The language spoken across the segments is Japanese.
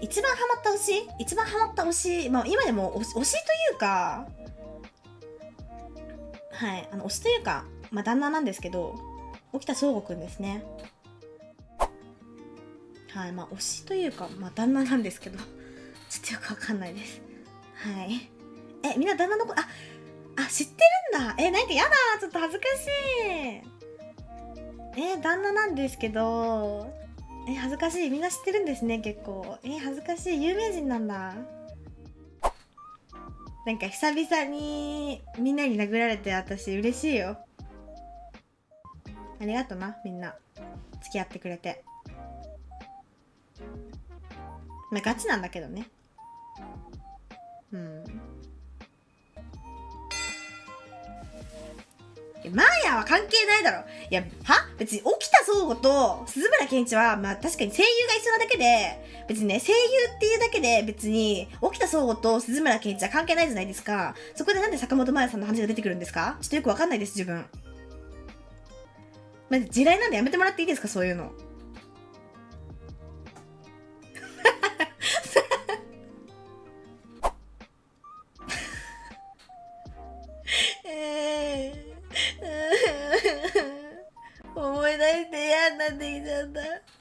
一番ハマった推し一番ハマった推し、まあ今でも推し推しというか、はい、あの推しというか、まあ旦那なんですけど、沖田総吾くんですね。はい、まあ推しというか、まあ旦那なんですけど、ちょっとよくわかんないです。はい。え、みんな旦那の子、あ、あ、知ってるんだ。え、なんかやだ。ちょっと恥ずかしい。え、旦那なんですけど、え、恥ずかしい。みんな知ってるんですね、結構。え、恥ずかしい。有名人なんだ。なんか久々にみんなに殴られて私嬉しいよ。ありがとな、みんな。付き合ってくれて。まあ、ガチなんだけどね。うん。マーヤは関係ないだろ。いや、は？別に沖田総吾と鈴村健一は、まあ確かに声優が一緒なだけで、別にね、声優っていうだけで別に、沖田総吾と鈴村健一は関係ないじゃないですか。そこでなんで坂本真綾さんの話が出てくるんですか？ちょっとよくわかんないです、自分。まあ、地雷なんでやめてもらっていいですかそういうの。して嫌になってきちゃった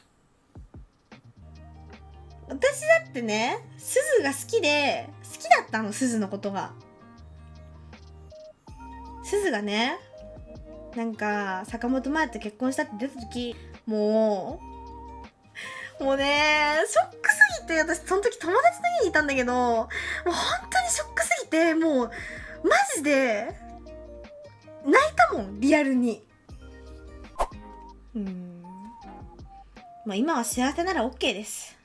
私だってねすずが好きで好きだったのすずのことが。すずがねなんか坂本真綾と結婚したって出た時もうもうねショックすぎて私その時友達の家にいたんだけどもう本当にショックすぎてもうマジで泣いたもんリアルに。うん。まあ今は幸せなら OK です。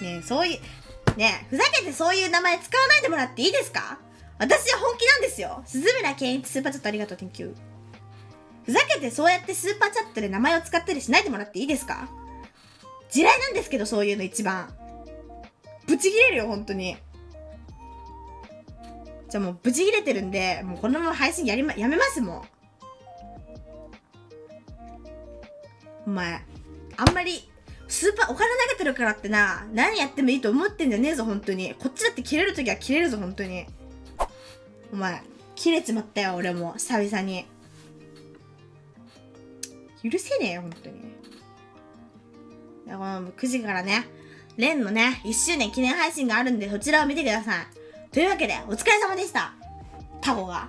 ねえそういうねえふざけてそういう名前使わないでもらっていいですか？私は本気なんですよ。鈴村健一スーパーチャットありがとう Thank you ふざけてそうやってスーパーチャットで名前を使ったりしないでもらっていいですか？地雷なんですけどそういうの一番。ブチギレるよ本当に。じゃあもうブチギレてるんでもうこのまま配信やりまやめますもんお前あんまりスーパーお金投げてるからってな何やってもいいと思ってんじゃねえぞ本当に。こっちだって切れる時は切れるぞ本当に。お前切れちまったよ俺も久々に。許せねえよ本当に。この9時からねレンのね1周年記念配信があるんでそちらを見てください。というわけでお疲れ様でした。タコが。